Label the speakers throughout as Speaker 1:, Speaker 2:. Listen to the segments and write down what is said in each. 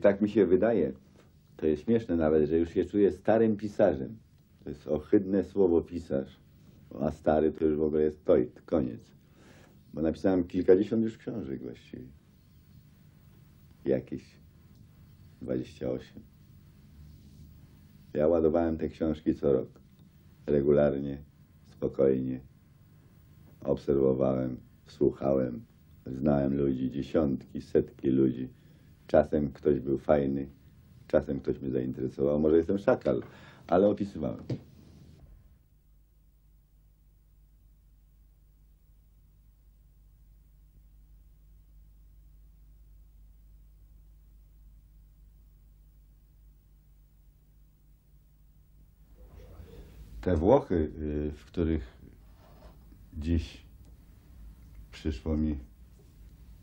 Speaker 1: Tak mi się wydaje. To jest śmieszne nawet, że już się czuję starym pisarzem. To jest ohydne słowo pisarz. A stary to już w ogóle jest to koniec. Bo napisałem kilkadziesiąt już książek właściwie. Jakieś 28. Ja ładowałem te książki co rok. Regularnie, spokojnie. Obserwowałem, słuchałem, znałem ludzi, dziesiątki, setki ludzi. Czasem ktoś był fajny, czasem ktoś mnie zainteresował. Może jestem szakal, ale opisywałem. Te Włochy, y, w których dziś przyszło mi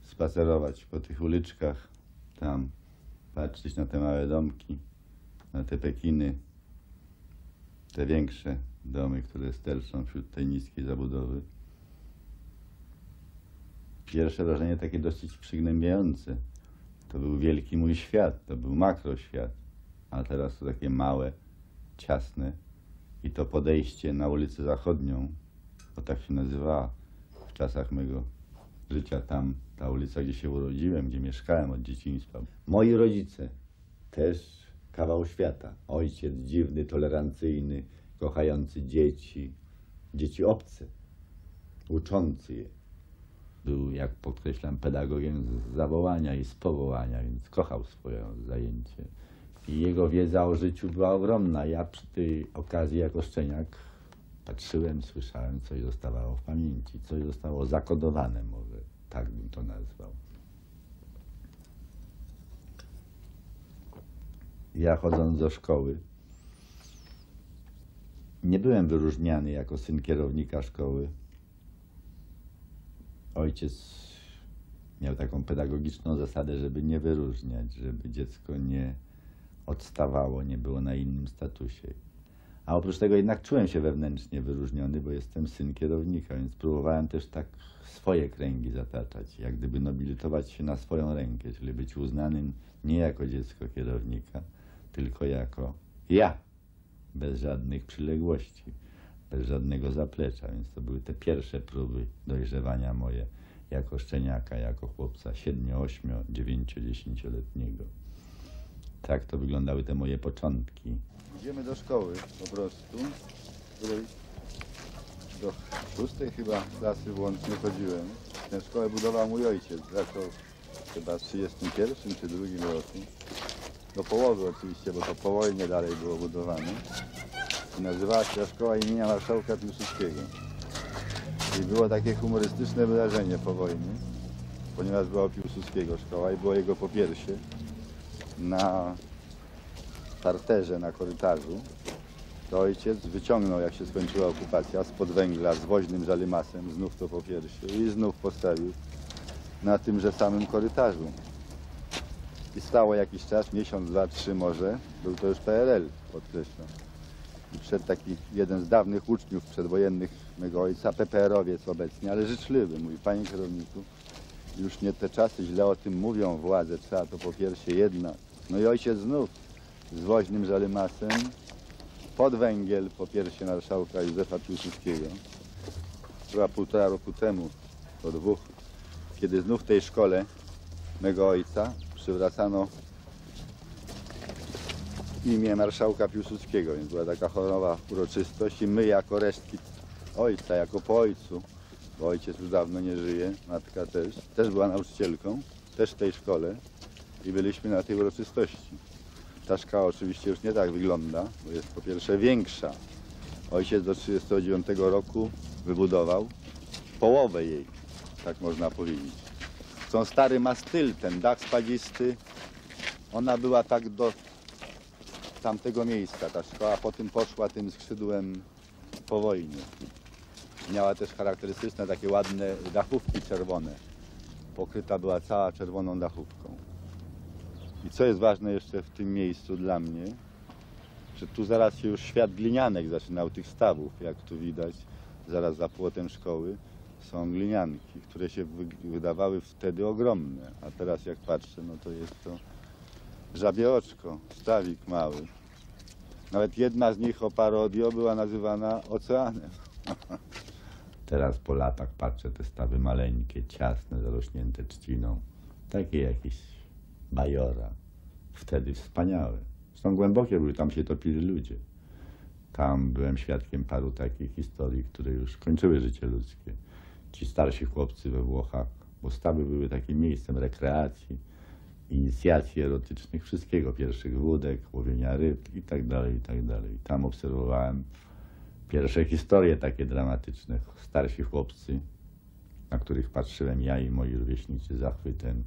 Speaker 1: spacerować po tych uliczkach, tam patrzeć na te małe domki, na te Pekiny, te większe domy, które sterczą wśród tej niskiej zabudowy. Pierwsze wrażenie takie dosyć przygnębiające. To był wielki mój świat, to był makroświat, a teraz to takie małe, ciasne i to podejście na ulicę Zachodnią, bo tak się nazywała w czasach mego życia tam, ta ulica, gdzie się urodziłem, gdzie mieszkałem od dzieciństwa. Moi rodzice też kawał świata. Ojciec dziwny, tolerancyjny, kochający dzieci, dzieci obce, uczący je. Był, jak podkreślam, pedagogiem z zawołania i z powołania, więc kochał swoje zajęcie. I jego wiedza o życiu była ogromna. Ja przy tej okazji jako szczeniak patrzyłem, słyszałem, coś zostawało w pamięci, coś zostało zakodowane może, tak bym to nazwał. Ja chodząc do szkoły, nie byłem wyróżniany jako syn kierownika szkoły. Ojciec miał taką pedagogiczną zasadę, żeby nie wyróżniać, żeby dziecko nie odstawało, nie było na innym statusie. A oprócz tego jednak czułem się wewnętrznie wyróżniony, bo jestem syn kierownika, więc próbowałem też tak swoje kręgi zataczać, jak gdyby nobilitować się na swoją rękę, czyli być uznanym nie jako dziecko kierownika, tylko jako ja, bez żadnych przyległości, bez żadnego zaplecza. Więc to były te pierwsze próby dojrzewania moje jako szczeniaka, jako chłopca 7, 8, 9, 10-letniego. Tak to wyglądały te moje początki. Idziemy do szkoły po prostu, której do szóstej chyba klasy włącznie chodziłem. Tę szkołę budował mój ojciec. Zaczął chyba w 31 czy drugim roku. Do połowy oczywiście, bo to po wojnie dalej było budowane. I nazywała się ta szkoła imienia marszałka Piłsudskiego. I było takie humorystyczne wydarzenie po wojnie, ponieważ była Piłsudskiego szkoła i było jego popiersie na parterze, na korytarzu, to ojciec wyciągnął, jak się skończyła okupacja, spod węgla z woźnym żalymasem, znów to po piersi i znów postawił na tymże samym korytarzu. I stało jakiś czas, miesiąc, dwa, trzy może, był to już PRL, podkreślam. I przed taki jeden z dawnych uczniów przedwojennych mego ojca, PPR-owiec obecnie, ale życzliwy, mówi, panie kierowniku, już nie te czasy źle o tym mówią władze, trzeba to po piersie jednak. No i ojciec znów z woźnym żalymasem pod węgiel po piersie marszałka Józefa Piłsudskiego. Chyba półtora roku temu, po dwóch, kiedy znów w tej szkole mego ojca przywracano imię marszałka Piłsudskiego, więc była taka honorowa uroczystość i my jako resztki ojca, jako po ojcu, bo ojciec już dawno nie żyje, matka też, też była nauczycielką, też w tej szkole i byliśmy na tej uroczystości. Ta szkoła oczywiście już nie tak wygląda, bo jest po pierwsze większa. Ojciec do 1939 roku wybudował połowę jej, tak można powiedzieć. Są stary ma styl, ten dach spadzisty. Ona była tak do tamtego miejsca. Ta szkoła potem poszła tym skrzydłem po wojnie. Miała też charakterystyczne takie ładne dachówki czerwone. Pokryta była cała czerwoną dachówką. I co jest ważne jeszcze w tym miejscu dla mnie, że tu zaraz się już świat glinianek zaczynał, tych stawów, jak tu widać, zaraz za płotem szkoły są glinianki, które się wy- wydawały wtedy ogromne, a teraz jak patrzę, no to jest to
Speaker 2: żabie oczko, stawik mały. Nawet jedna z nich o parodio była nazywana oceanem.
Speaker 1: Teraz po latach patrzę te stawy maleńkie, ciasne, zarośnięte trzciną. Takie jakieś bajora. Wtedy wspaniałe. Zresztą głębokie były, tam się topili ludzie. Tam byłem świadkiem paru takich historii, które już kończyły życie ludzkie. Ci starsi chłopcy we Włochach, bo stawy były takim miejscem rekreacji, inicjacji erotycznych, wszystkiego, pierwszych wódek, łowienia ryb i tak dalej, i tak dalej. Tam obserwowałem pierwsze historie takie dramatyczne. Starsi chłopcy, na których patrzyłem ja i moi rówieśnicy zachwytem.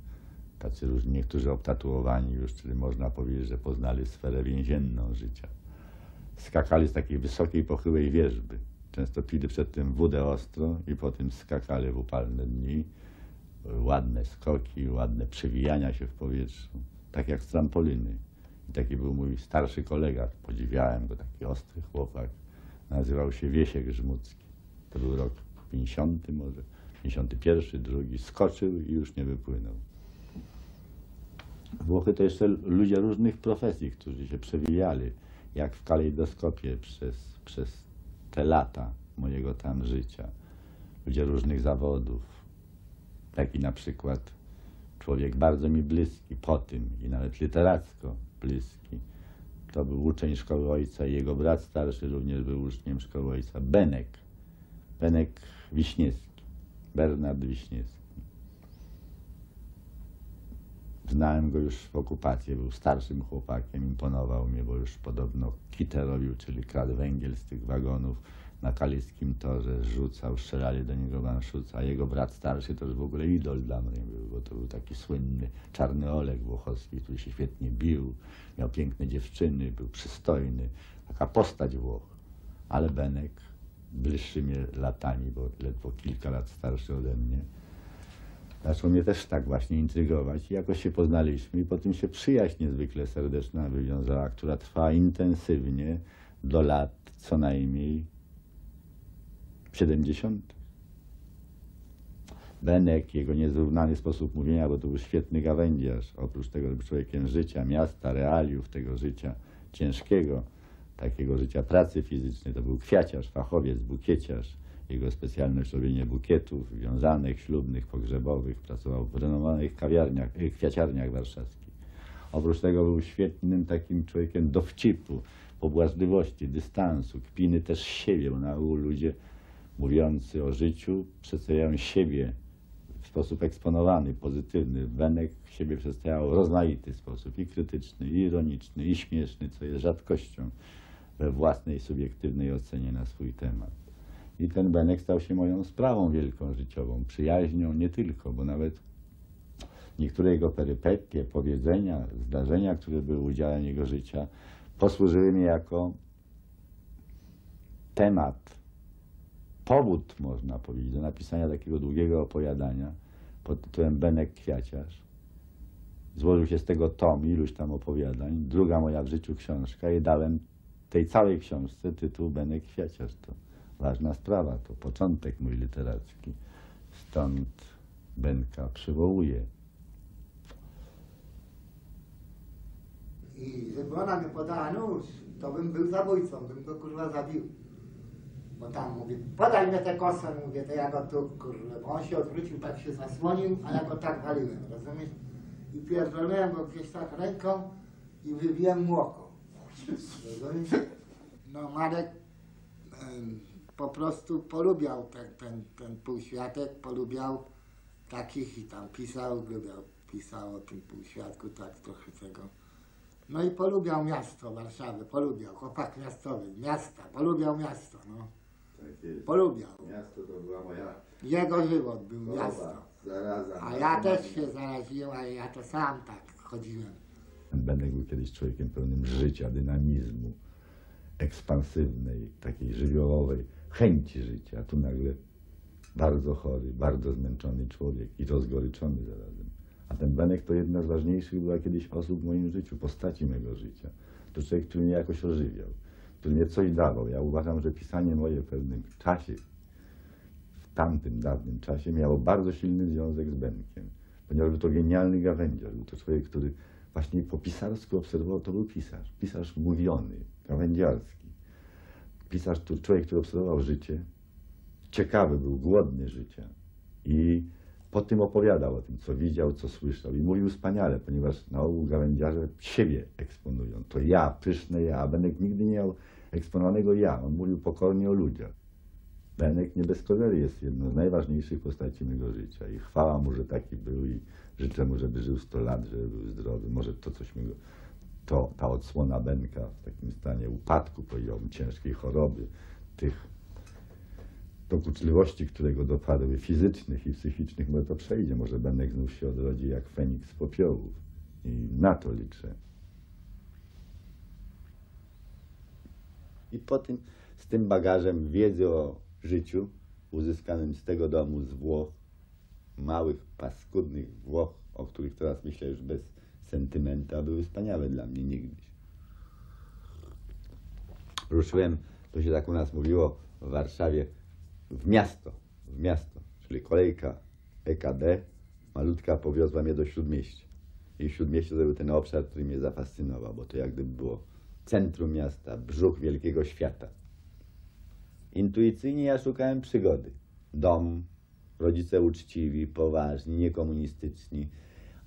Speaker 1: Tacy różni, niektórzy obtatuowani już, czyli można powiedzieć, że poznali sferę więzienną życia. Skakali z takiej wysokiej, pochyłej wierzby. Często pili przed tym wódę ostro i potem skakali w upalne dni. Ładne skoki, ładne przewijania się w powietrzu, tak jak z trampoliny. I taki był mój starszy kolega, podziwiałem go, taki ostry chłopak. Nazywał się Wiesiek Żmudzki. To był rok 50 może, 51, drugi. Skoczył i już nie wypłynął. Włochy to jeszcze ludzie różnych profesji, którzy się przewijali, jak w kalejdoskopie przez, przez te lata mojego tam życia. Ludzie różnych zawodów. Taki na przykład człowiek bardzo mi bliski po tym i nawet literacko bliski. To był uczeń szkoły ojca i jego brat starszy również był uczniem szkoły ojca. Benek. Benek Wiśniewski. Bernard Wiśniewski. Znałem go już w okupacji, był starszym chłopakiem, imponował mnie, bo już podobno kitę robił, czyli kradł węgiel z tych wagonów na kaliskim torze, rzucał, strzelali do niego wanszuc, a jego brat starszy to już w ogóle idol dla mnie był, bo to był taki słynny czarny Olek Włochowski, który się świetnie bił, miał piękne dziewczyny, był przystojny, taka postać Włoch. Ale Benek, bliższy mnie latami, bo ledwo kilka lat starszy ode mnie, zaczął mnie też tak właśnie intrygować. I jakoś się poznaliśmy i potem się przyjaźń niezwykle serdeczna wywiązała, która trwa intensywnie do lat co najmniej 70. Benek, jego niezrównany sposób mówienia, bo to był świetny gawędziarz, oprócz tego, że był człowiekiem życia, miasta, realiów tego życia ciężkiego, takiego życia pracy fizycznej, to był kwiaciarz, fachowiec, bukieciarz. Jego specjalność robienie bukietów wiązanych, ślubnych, pogrzebowych. Pracował w renomowanych kawiarniach, y, kwiaciarniach warszawskich. Oprócz tego był świetnym takim człowiekiem dowcipu, pobłażliwości, dystansu, kpiny też siebie, bo na ogół ludzie mówiący o życiu przedstawiają siebie w sposób eksponowany, pozytywny. Benek siebie przedstawiał w rozmaity sposób, i krytyczny, i ironiczny, i śmieszny, co jest rzadkością we własnej subiektywnej ocenie na swój temat. I ten Benek stał się moją sprawą wielką życiową, przyjaźnią nie tylko, bo nawet niektóre jego perypetie, powiedzenia, zdarzenia, które były udziałem jego życia, posłużyły mi jako temat, powód, można powiedzieć, do napisania takiego długiego opowiadania pod tytułem Benek Kwiaciarz. Złożył się z tego tom, iluś tam opowiadań, druga moja w życiu książka i dałem tej całej książce tytuł Benek Kwiaciarz. To ważna sprawa, to początek mój literacki. Stąd Benka przywołuje.
Speaker 3: I żeby ona mi podała nóż, to bym był zabójcą, bym go kurwa zabił. Bo tam mówię, podaj mi tę kosę, mówię, to ja go tu. Bo on się odwrócił, tak się zasłonił, a ja go tak waliłem, rozumiesz? I pierdolnąłem go gdzieś tak ręką i wybiłem mu oko. Rozumiesz? No Marek po prostu polubiał ten, ten, ten półświatek, polubiał takich i tam pisał, lubiał, pisał o tym półświadku, tak trochę tego. No i polubiał miasto, Warszawę, polubiał, chłopak miastowy, miasta, polubiał miasto, no. Polubiał.
Speaker 1: Miasto to była moja
Speaker 3: Jego żywot był miasto.
Speaker 1: zaraza.
Speaker 3: A ja też się zaraziłem, ale ja to sam tak chodziłem.
Speaker 1: Benek był kiedyś człowiekiem pełnym życia, dynamizmu, ekspansywnej, takiej żywiołowej chęci życia. A tu nagle bardzo chory, bardzo zmęczony człowiek i rozgoryczony zarazem. A ten Benek to jedna z ważniejszych była kiedyś osób w moim życiu, postaci mego życia. To człowiek, który mnie jakoś ożywiał, który mnie coś dawał. Ja uważam, że pisanie moje w pewnym czasie, w tamtym dawnym czasie miało bardzo silny związek z Benkiem, ponieważ był to genialny gawędziarz. Był to człowiek, który właśnie po pisarsku obserwował, to był pisarz. Pisarz mówiony, gawędziarski. Pisarz, który, człowiek, który obserwował życie, ciekawy był, głodny życia. I po tym opowiadał o tym, co widział, co słyszał. I mówił wspaniale, ponieważ na ogół gawędziarze siebie eksponują. To ja, pyszne ja. A Benek nigdy nie miał eksponowanego ja. On mówił pokornie o ludziach. Benek nie bez kozery jest jedną z najważniejszych postaci mego życia. I chwała mu, że taki był i życzę mu, żeby żył 100 lat, żeby był zdrowy. Może to coś mego, to, ta odsłona Benka w takim stanie upadku, powiedziałbym, ciężkiej choroby, tych dokuczliwości, które go dopadły, fizycznych i psychicznych, może to przejdzie. Może Benek znów się odrodzi jak Feniks z popiołów. I na to liczę. I po tym, z tym bagażem wiedzy o życiu, uzyskanym z tego domu, z Włoch, małych, paskudnych Włoch, o których teraz myślę już bez sentymenta, były wspaniałe dla mnie niegdyś. Ruszyłem, to się tak u nas mówiło w Warszawie, w miasto, w miasto, czyli kolejka EKD, malutka, powiozła mnie do Śródmieścia. I Śródmieście to był ten obszar, który mnie zafascynował, bo to jak gdyby było centrum miasta, brzuch wielkiego świata. Intuicyjnie ja szukałem przygody. Dom, rodzice uczciwi, poważni, niekomunistyczni,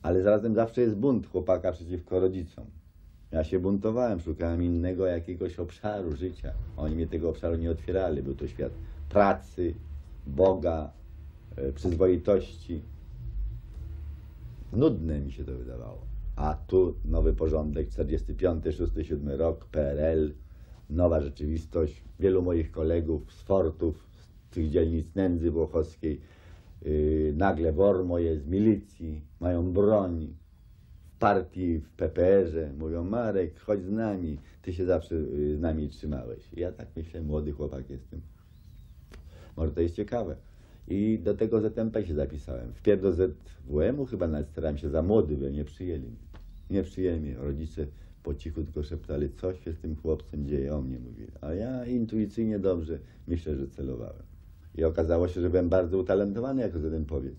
Speaker 1: ale zarazem zawsze jest bunt chłopaka przeciwko rodzicom. Ja się buntowałem, szukałem innego jakiegoś obszaru życia. Oni mnie tego obszaru nie otwierali. Był to świat pracy, Boga, e, przyzwoitości. Nudne mi się to wydawało. A tu nowy porządek, 45, 6, 7 rok, PRL, nowa rzeczywistość. Wielu moich kolegów z fortów, z tych dzielnic nędzy włochowskiej, yy, nagle wormo jest z milicji, mają broń, w partii, w PPR-ze, mówią Marek, chodź z nami, ty się zawsze yy, z nami trzymałeś. Ja tak myślę, młody chłopak jestem. Może to jest ciekawe. I do tego ZMP się zapisałem. Wpierw do ZWM-u chyba nawet starałem się za młody, bo nie przyjęli mnie. Nie przyjęli mnie. Rodzice po cichu tylko szeptali, coś się z tym chłopcem dzieje, o mnie mówili. A ja intuicyjnie dobrze myślę, że celowałem. I okazało się, że byłem bardzo utalentowany jako ZMP-owiec.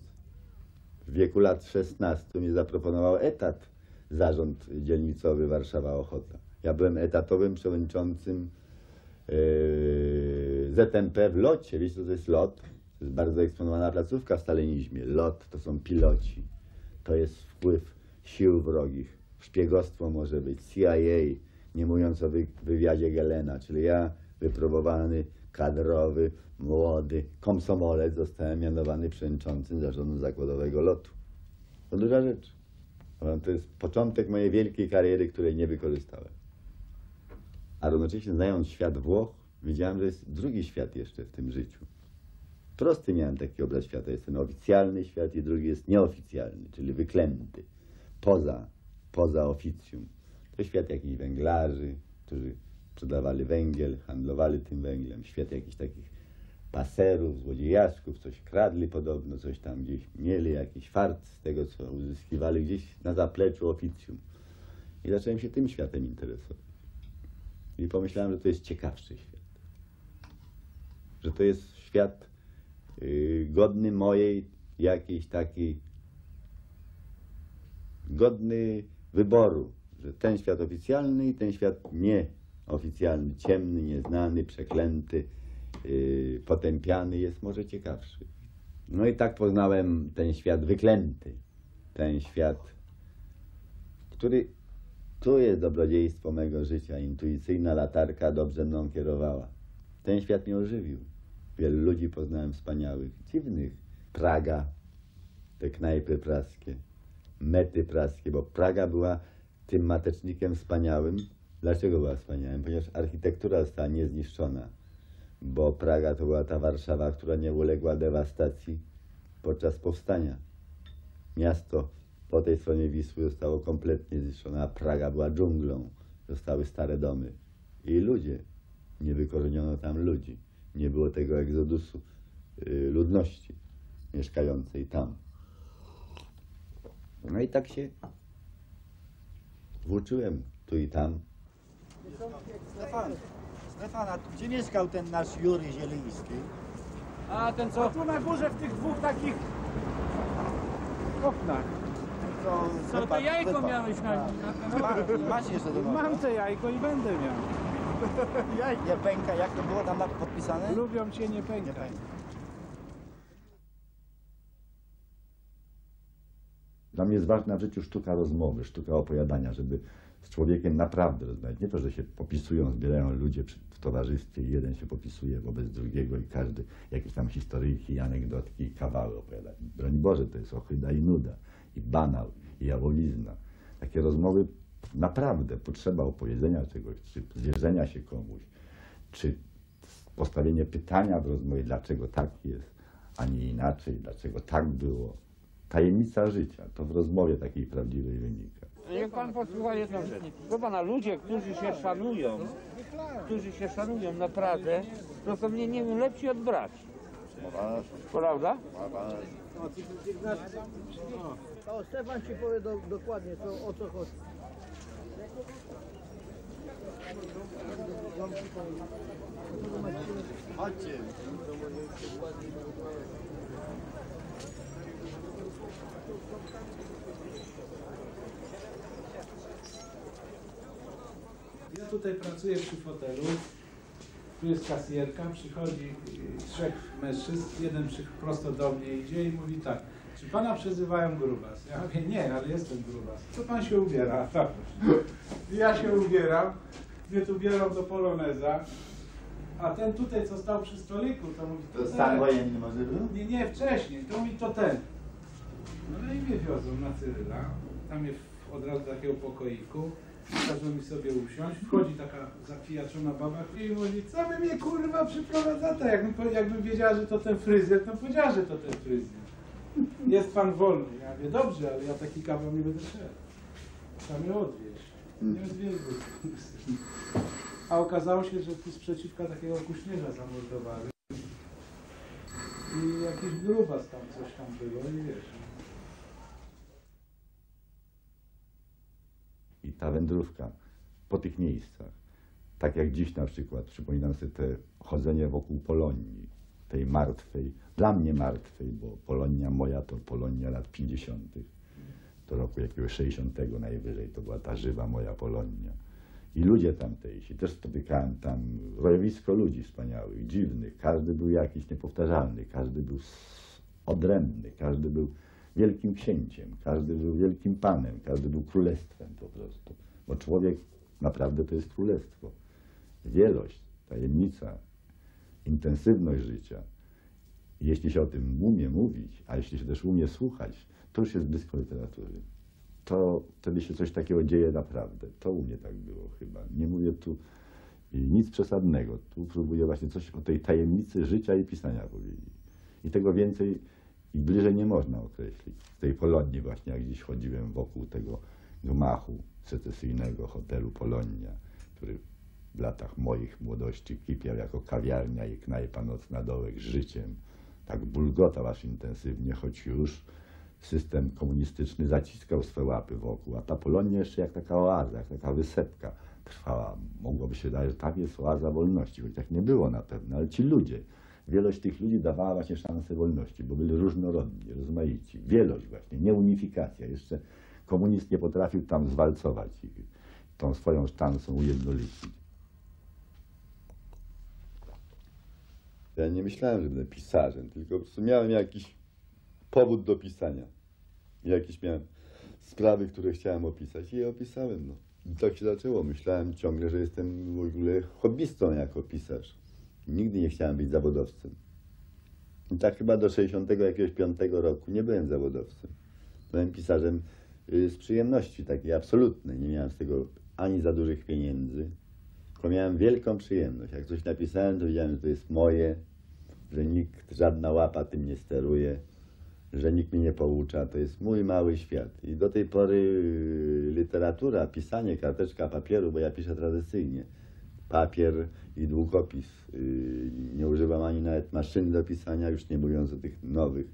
Speaker 1: W wieku lat 16 mi zaproponował etat zarząd dzielnicowy Warszawa Ochota. Ja byłem etatowym przewodniczącym Yy, ZMP w locie. Wiecie, co to jest lot? To jest bardzo eksponowana placówka w stalinizmie. Lot to są piloci. To jest wpływ sił wrogich. Szpiegostwo może być, CIA, nie mówiąc o wy, wywiadzie Gelena, czyli ja, wypróbowany, kadrowy, młody, komsomolec, zostałem mianowany przewodniczącym zarządu zakładowego lotu. To duża rzecz. To jest początek mojej wielkiej kariery, której nie wykorzystałem a równocześnie znając świat Włoch, wiedziałem, że jest drugi świat jeszcze w tym życiu. Prosty miałem taki obraz świata. Jest ten oficjalny świat i drugi jest nieoficjalny, czyli wyklęty, poza, poza oficjum. To świat jakichś węglarzy, którzy sprzedawali węgiel, handlowali tym węglem, świat jakichś takich paserów, złodziejaszków, coś kradli podobno, coś tam gdzieś mieli, jakiś fart z tego, co uzyskiwali gdzieś na zapleczu oficjum. I zacząłem się tym światem interesować. I pomyślałem, że to jest ciekawszy świat. Że to jest świat yy, godny mojej jakiejś takiej, godny wyboru, że ten świat oficjalny i ten świat nieoficjalny, ciemny, nieznany, przeklęty, yy, potępiany jest może ciekawszy. No i tak poznałem ten świat wyklęty, ten świat, który tu jest dobrodziejstwo mego życia. Intuicyjna latarka dobrze mną kierowała. Ten świat mnie ożywił. Wielu ludzi poznałem wspaniałych, dziwnych. Praga, te knajpy praskie, mety praskie, bo Praga była tym matecznikiem wspaniałym. Dlaczego była wspaniałym? Ponieważ architektura została niezniszczona, bo Praga to była ta Warszawa, która nie uległa dewastacji podczas powstania. Miasto po tej stronie Wisły zostało kompletnie zniszczone, a Praga była dżunglą. Zostały stare domy i ludzie. Nie wykorzeniono tam ludzi. Nie było tego egzodusu y, ludności mieszkającej tam. No i tak się włóczyłem tu i tam.
Speaker 4: Stefan, Stefan, a tu gdzie mieszkał ten nasz Jury Zieliński?
Speaker 5: A ten co? Tu na górze w tych dwóch takich oknach.
Speaker 4: co...
Speaker 5: Co to jajko
Speaker 4: wypadł.
Speaker 5: miałeś na... na...
Speaker 4: Ma, masz jeszcze do.
Speaker 6: Mam te jajko i będę miał.
Speaker 4: Nie pęka, jak to było tam podpisane?
Speaker 6: Lubią cię, nie
Speaker 4: Nie
Speaker 6: pęka.
Speaker 4: pęka.
Speaker 1: Dla mnie jest ważna w życiu sztuka rozmowy, sztuka opowiadania, żeby z człowiekiem naprawdę rozmawiać. Nie to, że się popisują, zbierają ludzie w towarzystwie i jeden się popisuje wobec drugiego i każdy jakieś tam historyjki, anegdotki i kawały opowiada. Broń Boże, to jest ochyda i nuda, i banał, i jałowizna. Takie rozmowy naprawdę potrzeba opowiedzenia czegoś, czy zwierzenia się komuś, czy postawienie pytania w rozmowie, dlaczego tak jest, a nie inaczej, dlaczego tak było. Tajemnica życia, to w rozmowie takiej prawdziwej wynika.
Speaker 5: Niech pan posłucha jedną rzecz. Proszę pana, ludzie, którzy się szanują, którzy się szanują naprawdę, to są nie, nie wiem, lepsi od braci. Prawda?
Speaker 7: O, Stefan ci powie do, dokładnie co, o co chodzi.
Speaker 6: Ja tutaj pracuję przy fotelu. Tu jest kasjerka, przychodzi y, trzech mężczyzn, jeden prosto do mnie idzie i mówi tak, czy pana przezywają grubas? Ja mówię, nie, ale jestem grubas. Co pan się ubiera? Ja się ubieram, mnie tu biorą do poloneza, a ten tutaj, co stał przy stoliku, to mówi,
Speaker 1: To
Speaker 6: ten.
Speaker 1: stan wojenny może był?
Speaker 6: Nie, nie, wcześniej. To mówi to ten. No i mnie wiozą na Cyryla. Tam jest od razu do takiego pokoiku. Każą mi sobie usiąść. Wchodzi taka zapijaczona baba i mówi, co wy mnie kurwa przyprowadzacie? Jakbym, powie- jakbym wiedziała, że to ten fryzjer, to powiedziała, że to ten fryzjer. Jest pan wolny. Ja mówię, dobrze, ale ja taki kawał nie będę szedł. Trzeba mnie odwieźć. Nie odwieźć. A okazało się, że tu sprzeciwka takiego kuśnierza zamordowali. I jakiś grubas tam coś tam było i wiesz.
Speaker 1: I ta wędrówka po tych miejscach, tak jak dziś na przykład, przypominam sobie te chodzenie wokół Polonii, tej martwej, dla mnie martwej, bo Polonia moja to Polonia lat 50., do roku jakiegoś 60 najwyżej, to była ta żywa moja Polonia. I ludzie tamtejsi, też spotykałem tam rojowisko ludzi wspaniałych, dziwnych, każdy był jakiś niepowtarzalny, każdy był odrębny, każdy był wielkim księciem, każdy był wielkim panem, każdy był królestwem po prostu. Bo człowiek naprawdę to jest królestwo. Wielość, tajemnica, intensywność życia. Jeśli się o tym umie mówić, a jeśli się też umie słuchać, to już jest blisko literatury. To wtedy się coś takiego dzieje naprawdę. To u mnie tak było chyba. Nie mówię tu nic przesadnego. Tu próbuję właśnie coś o tej tajemnicy życia i pisania powiedzieć. I tego więcej i bliżej nie można określić. W tej Polonii właśnie, jak dziś chodziłem wokół tego gmachu secesyjnego hotelu Polonia, który w latach moich młodości kipiał jako kawiarnia i knajpa nocna dołek życiem. Tak bulgotał aż intensywnie, choć już system komunistyczny zaciskał swe łapy wokół, a ta Polonia jeszcze jak taka oaza, jak taka wysepka trwała. Mogłoby się dać, że tak jest oaza wolności, choć tak nie było na pewno, ale ci ludzie, wielość tych ludzi dawała właśnie szansę wolności, bo byli różnorodni, rozmaici. Wielość właśnie, nie unifikacja. Jeszcze komunizm nie potrafił tam zwalcować ich, tą swoją szansą ujednolicić.
Speaker 2: Ja nie myślałem, że będę pisarzem, tylko po prostu miałem jakiś powód do pisania. Jakieś miałem sprawy, które chciałem opisać i je opisałem. No. I tak się zaczęło. Myślałem ciągle, że jestem w ogóle hobbystą jako pisarz. Nigdy nie chciałem być zawodowcem. I tak chyba do 65 roku nie byłem zawodowcem. Byłem pisarzem y, z przyjemności takiej absolutnej. Nie miałem z tego ani za dużych pieniędzy, tylko miałem wielką przyjemność. Jak coś napisałem, to wiedziałem, że to jest moje, że nikt, żadna łapa tym nie steruje, że nikt mnie nie poucza. To jest mój mały świat. I do tej pory y, literatura, pisanie, karteczka papieru, bo ja piszę tradycyjnie, papier i długopis. Y, Nie używam ani nawet maszyny do pisania, już nie mówiąc o tych nowych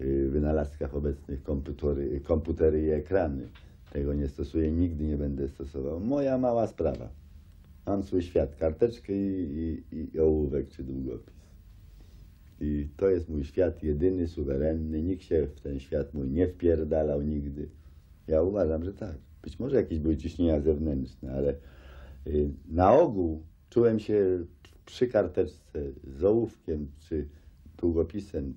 Speaker 2: y, wynalazkach obecnych, komputery, komputery i ekrany. Tego nie stosuję, nigdy nie będę stosował. Moja mała sprawa. Mam swój świat, karteczkę i, i, i ołówek czy długopis. I to jest mój świat jedyny, suwerenny. Nikt się w ten świat mój nie wpierdalał nigdy.
Speaker 1: Ja uważam, że tak. Być może jakieś były ciśnienia zewnętrzne, ale y, na ogół czułem się przy karteczce z ołówkiem czy długopisem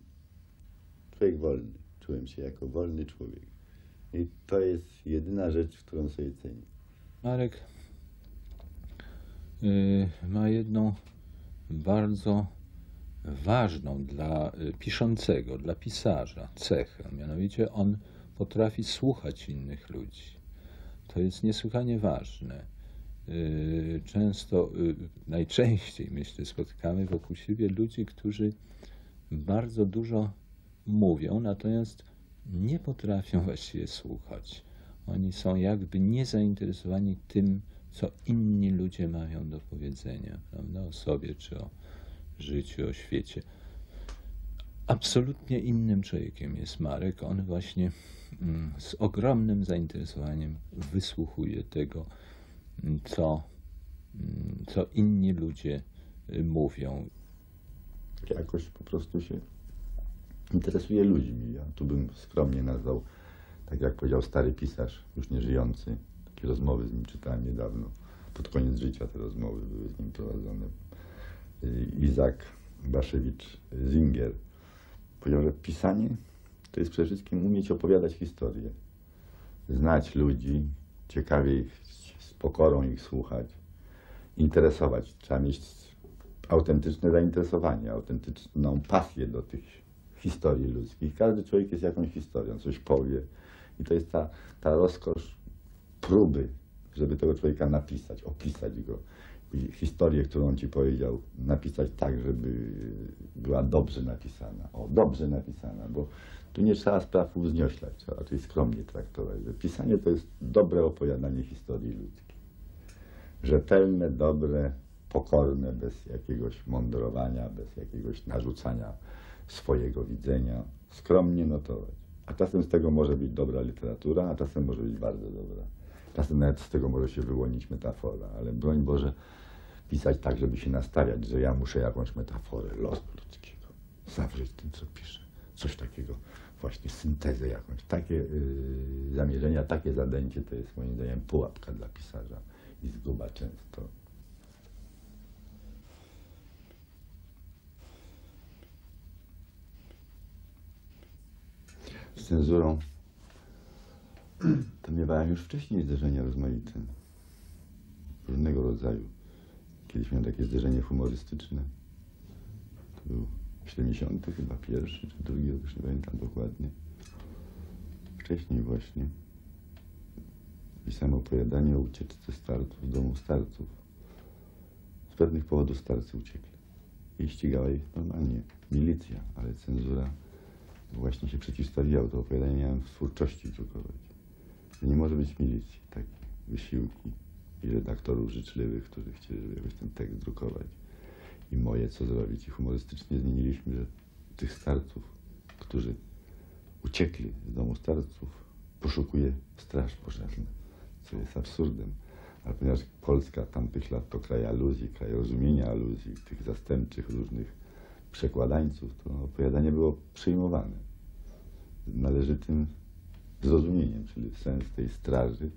Speaker 1: człowiek wolny. Czułem się jako wolny człowiek. I to jest jedyna rzecz, którą sobie cenię.
Speaker 8: Marek ma jedną bardzo ważną dla y, piszącego, dla pisarza cechę. Mianowicie on potrafi słuchać innych ludzi. To jest niesłychanie ważne. Y, Często, y, najczęściej myślę, spotykamy wokół siebie ludzi, którzy bardzo dużo mówią, natomiast nie potrafią właściwie słuchać. Oni są jakby niezainteresowani tym, co inni ludzie mają do powiedzenia, prawda, o sobie czy o życiu, o świecie. Absolutnie innym człowiekiem jest Marek. On właśnie mm, z ogromnym zainteresowaniem wysłuchuje tego, mm, co, mm, co inni ludzie y, mówią.
Speaker 1: jakoś po prostu się interesuje ludźmi. Ja tu bym skromnie nazwał, tak jak powiedział stary pisarz, już nie żyjący, rozmowy z nim czytałem niedawno, pod koniec życia te rozmowy były z nim prowadzone. Y, Izak Baszewicz Zinger powiedział, że pisanie to jest przede wszystkim umieć opowiadać historię, znać ludzi, ciekawie ich, z pokorą ich słuchać, interesować. Trzeba mieć autentyczne zainteresowanie, autentyczną pasję do tych historii ludzkich. Każdy człowiek jest jakąś historią, coś powie. I to jest ta, ta rozkosz próby, żeby tego człowieka napisać, opisać go. Historię, którą on ci powiedział, napisać tak, żeby była dobrze napisana. O, dobrze napisana, bo tu nie trzeba spraw uznioślać, trzeba raczej skromnie traktować. Że pisanie to jest dobre opowiadanie historii ludzkiej rzetelne, dobre, pokorne, bez jakiegoś mądrowania, bez jakiegoś narzucania swojego widzenia, skromnie notować. A czasem z tego może być dobra literatura, a czasem może być bardzo dobra. Nawet z tego może się wyłonić metafora, ale broń Boże pisać tak, żeby się nastawiać, że ja muszę jakąś metaforę losu ludzkiego zawrzeć tym, co piszę. Coś takiego, właśnie syntezę jakąś. Takie yy, zamierzenia, takie zadęcie to jest moim zdaniem pułapka dla pisarza i zguba często. Z cenzurą to miewałem już wcześniej zderzenia rozmaite, różnego rodzaju. Kiedyś miałem takie zderzenie humorystyczne. To był 70 chyba pierwszy czy drugi, już nie pamiętam dokładnie. Wcześniej właśnie pisałem opowiadanie o ucieczce starców z domu starców. Z pewnych powodów starcy uciekli. I ścigała ich normalnie milicja, ale cenzura właśnie się przeciwstawiała. To opowiadanie miałem w twórczości drukować. Że nie może być milicji, takie wysiłki i redaktorów życzliwych, którzy chcieli, żeby jakoś ten tekst drukować. I moje co zrobić. I humorystycznie zmieniliśmy, że tych starców, którzy uciekli z domu starców, poszukuje straż pożarna, co jest absurdem. Ale ponieważ Polska tamtych lat to kraj aluzji, kraj rozumienia aluzji, tych zastępczych różnych przekładańców, to opowiadanie było przyjmowane należytym zrozumieniem, czyli sens tej straży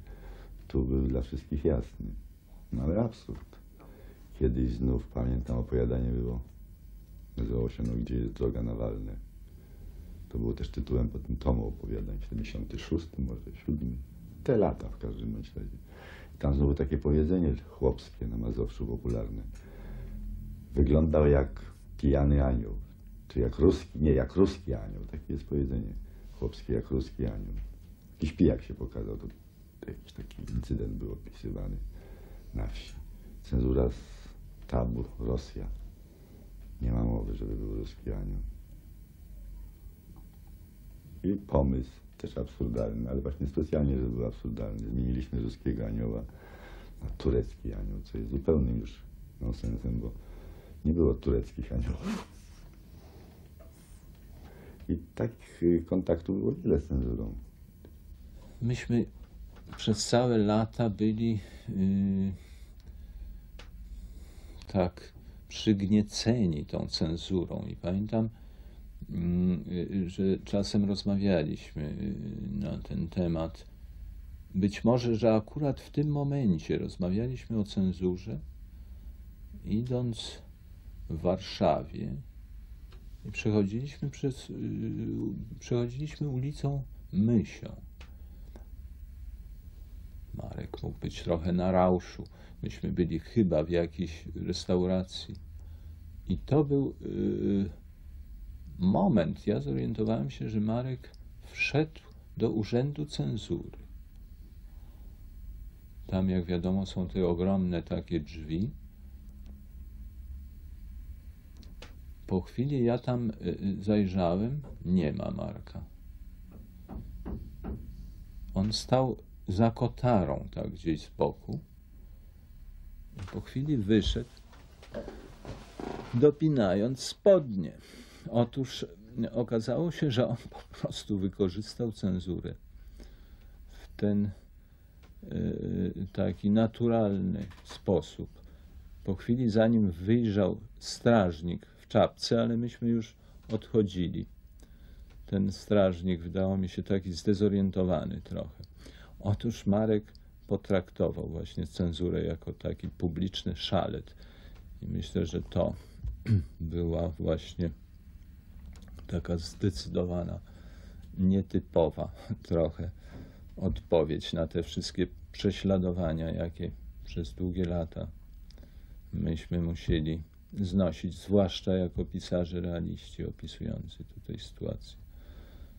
Speaker 1: tu był dla wszystkich jasny. No ale absurd. Kiedyś znów, pamiętam, opowiadanie było, nazywało się No gdzie jest droga na Walne. To było też tytułem po tym tomu opowiadań, 76, może 7. Te lata w każdym razie. I tam znowu takie powiedzenie chłopskie na Mazowszu popularne. Wyglądał jak pijany anioł. Czy jak ruski, nie, jak ruski anioł. Takie jest powiedzenie chłopskie, jak ruski anioł. Jakiś pijak się pokazał, to jakiś taki incydent był opisywany na wsi. Cenzura z tabu, Rosja. Nie ma mowy, żeby był anioł. I pomysł też absurdalny, ale właśnie specjalnie, żeby był absurdalny. Zmieniliśmy ruskiego anioła na turecki anioł, co jest zupełnym już nonsensem, bo nie było tureckich aniołów. I takich kontaktów było wiele z cenzurą.
Speaker 8: Myśmy przez całe lata byli yy, tak przygnieceni tą cenzurą i pamiętam, yy, że czasem rozmawialiśmy yy, na ten temat być może, że akurat w tym momencie rozmawialiśmy o cenzurze, idąc w Warszawie i przechodziliśmy przez, przechodziliśmy ulicą Mysią. Marek mógł być trochę na rauszu. Myśmy byli chyba w jakiejś restauracji. I to był yy, moment, ja zorientowałem się, że Marek wszedł do urzędu cenzury. Tam, jak wiadomo, są te ogromne takie drzwi. Po chwili ja tam y, y, zajrzałem, nie ma Marka. On stał za kotarą, tak gdzieś z boku. Po chwili wyszedł, dopinając spodnie. Otóż okazało się, że on po prostu wykorzystał cenzurę w ten y, taki naturalny sposób. Po chwili za nim wyjrzał strażnik w czapce, ale myśmy już odchodzili. Ten strażnik wydało mi się taki zdezorientowany trochę. Otóż Marek potraktował właśnie cenzurę jako taki publiczny szalet. I myślę, że to była właśnie taka zdecydowana, nietypowa trochę odpowiedź na te wszystkie prześladowania, jakie przez długie lata myśmy musieli znosić, zwłaszcza jako pisarze realiści opisujący tutaj sytuację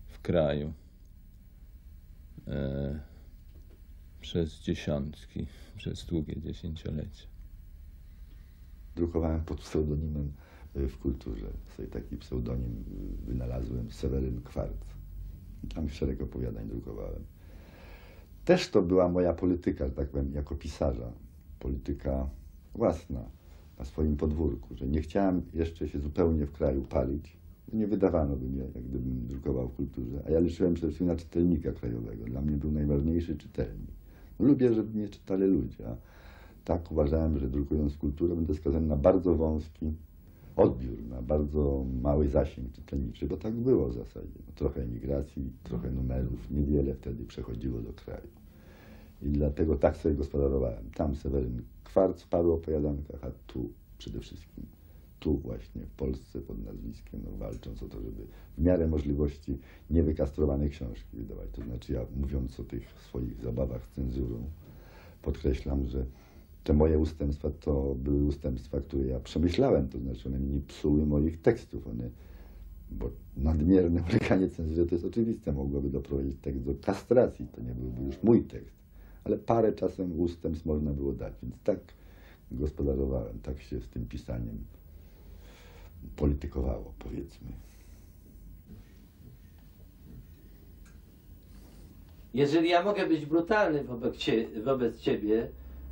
Speaker 8: w kraju e, przez dziesiątki, przez długie dziesięciolecia.
Speaker 1: Drukowałem pod pseudonimem y, w kulturze. Sobie taki pseudonim y, wynalazłem, Seweryn Kwarc. I Tam szereg opowiadań drukowałem. Też to była moja polityka, że tak powiem, jako pisarza. Polityka własna, na swoim podwórku, że nie chciałem jeszcze się zupełnie w kraju palić. Nie wydawano by mnie, jak gdybym drukował w kulturze. A ja liczyłem przede wszystkim na czytelnika krajowego. Dla mnie był najważniejszy czytelnik. Lubię, żeby mnie czytali ludzie. A tak uważałem, że drukując kulturę będę skazany na bardzo wąski odbiór, na bardzo mały zasięg czytelniczy, bo tak było w zasadzie. No, trochę emigracji, trochę numerów, niewiele wtedy przechodziło do kraju. I dlatego tak sobie gospodarowałem. Tam Seweryn Kwarc w paru opowiadankach, a tu przede wszystkim, tu właśnie w Polsce pod nazwiskiem, no, walcząc o to, żeby w miarę możliwości niewykastrowane książki wydawać. To znaczy ja mówiąc o tych swoich zabawach z cenzurą, podkreślam, że te moje ustępstwa to były ustępstwa, które ja przemyślałem, to znaczy one nie psuły moich tekstów, one, bo nadmierne uleganie cenzurze to jest oczywiste, mogłoby doprowadzić tekst do kastracji, to nie byłby już mój tekst, ale parę czasem ustępstw można było dać, więc tak gospodarowałem, tak się z tym pisaniem politykowało, powiedzmy.
Speaker 9: Jeżeli ja mogę być brutalny wobec, cie, wobec ciebie,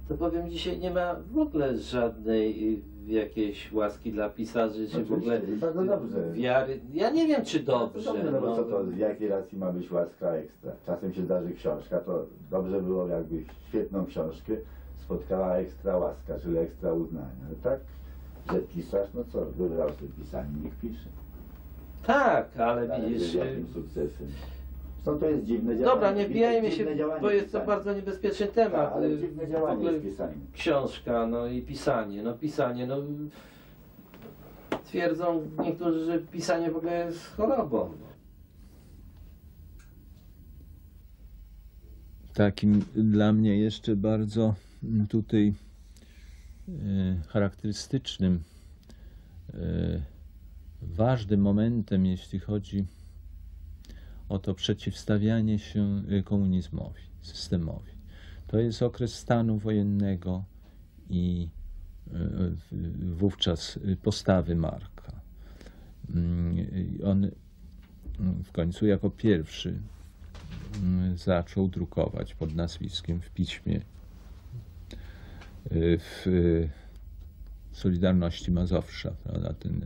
Speaker 9: to powiem dzisiaj nie ma w ogóle żadnej y, jakiejś łaski dla pisarzy, czy w ogóle
Speaker 10: Oczywiście, i bardzo dobrze.
Speaker 9: wiary. Ja nie wiem, czy dobrze.
Speaker 10: Dobrze, no bo
Speaker 9: no.
Speaker 10: co to, z jakiej racji ma być łaska ekstra? Czasem się zdarzy książka, to dobrze było jakby świetną książkę spotkała ekstra łaska, czyli ekstra uznanie. Ale tak, że pisarz, no co, wybrał sobie pisanie, niech pisze.
Speaker 9: Tak, ale
Speaker 10: Ale
Speaker 9: widzisz.
Speaker 10: z jakim sukcesem. Zresztą to jest dziwne działanie.
Speaker 9: Dobra, nie wbijajmy się, bo jest to bardzo niebezpieczny temat.
Speaker 10: Tak, ale
Speaker 9: Y,
Speaker 10: dziwne działanie jest pisanie.
Speaker 9: Książka, no i pisanie. No pisanie, no twierdzą niektórzy, że pisanie w ogóle jest chorobą.
Speaker 8: takim dla mnie jeszcze bardzo tutaj charakterystycznym, e, ważnym momentem, jeśli chodzi o to przeciwstawianie się e, komunizmowi, systemowi. To jest okres stanu wojennego i wówczas postawy Marka. On w końcu jako pierwszy zaczął drukować pod nazwiskiem w piśmie y, w y, Solidarności Mazowsza, prawda, ten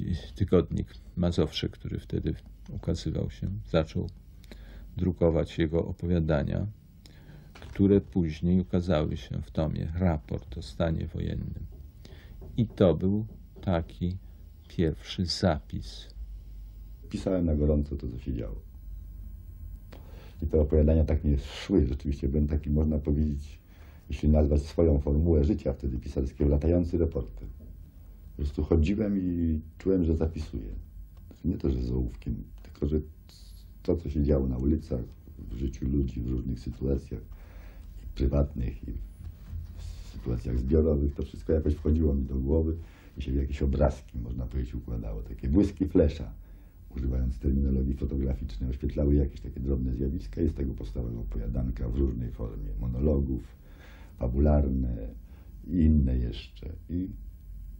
Speaker 8: y, tygodnik Mazowsze, który wtedy ukazywał się, zaczął drukować jego opowiadania, które później ukazały się w tomie Raport o stanie wojennym. I to był taki pierwszy zapis
Speaker 1: Pisałem na gorąco to, co się działo. I te opowiadania tak nie szły. Rzeczywiście byłem taki, można powiedzieć, jeśli nazwać swoją formułę życia wtedy pisarskiego, latający reporter. Po prostu chodziłem i czułem, że zapisuję. Znaczy nie to, że z ołówkiem, tylko że to, co się działo na ulicach, w życiu ludzi, w różnych sytuacjach i prywatnych, i w sytuacjach zbiorowych, to wszystko jakoś wchodziło mi do głowy i się w jakieś obrazki, można powiedzieć, układało. Takie błyski flesza, używając terminologii fotograficznej, oświetlały jakieś takie drobne zjawiska i z tego powstała opowiadanka w różnej formie, monologów, fabularne i inne jeszcze. I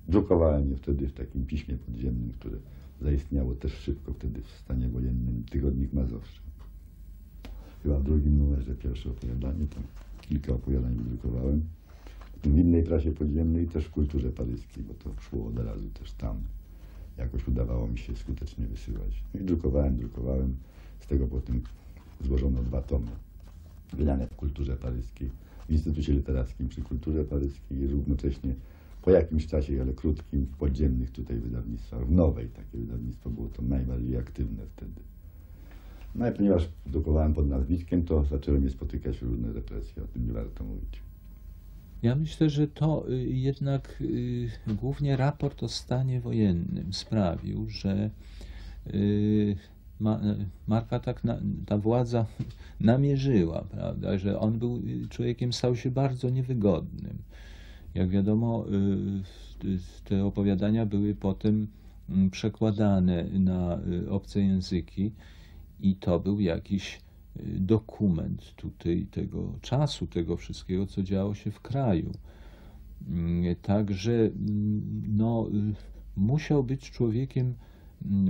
Speaker 1: drukowałem je wtedy w takim piśmie podziemnym, które zaistniało też szybko wtedy w stanie wojennym, Tygodnik Mazowszy. Chyba w drugim numerze pierwsze opowiadanie, tam kilka opowiadań wydrukowałem. W innej prasie podziemnej też w kulturze paryskiej, bo to szło od razu też tam. Jakoś udawało mi się skutecznie wysyłać. No i drukowałem, drukowałem. Z tego potem złożono dwa tomy. Wydane w kulturze paryskiej, w Instytucie Literackim przy kulturze paryskiej równocześnie po jakimś czasie, ale krótkim, w podziemnych tutaj wydawnictwach, w nowej takie wydawnictwo było to najbardziej aktywne wtedy. No i ponieważ drukowałem pod nazwiskiem, to zaczęły je spotykać różne represje, o tym nie warto mówić.
Speaker 8: Ja myślę, że to y, jednak y, głównie raport o stanie wojennym sprawił, że ma, Marka tak na, ta władza namierzyła, prawda, że on był y, człowiekiem, stał się bardzo niewygodnym. Jak wiadomo, y, te opowiadania były potem przekładane na obce języki i to był jakiś dokument tutaj tego czasu, tego wszystkiego, co działo się w kraju. Mm, Także no, musiał być człowiekiem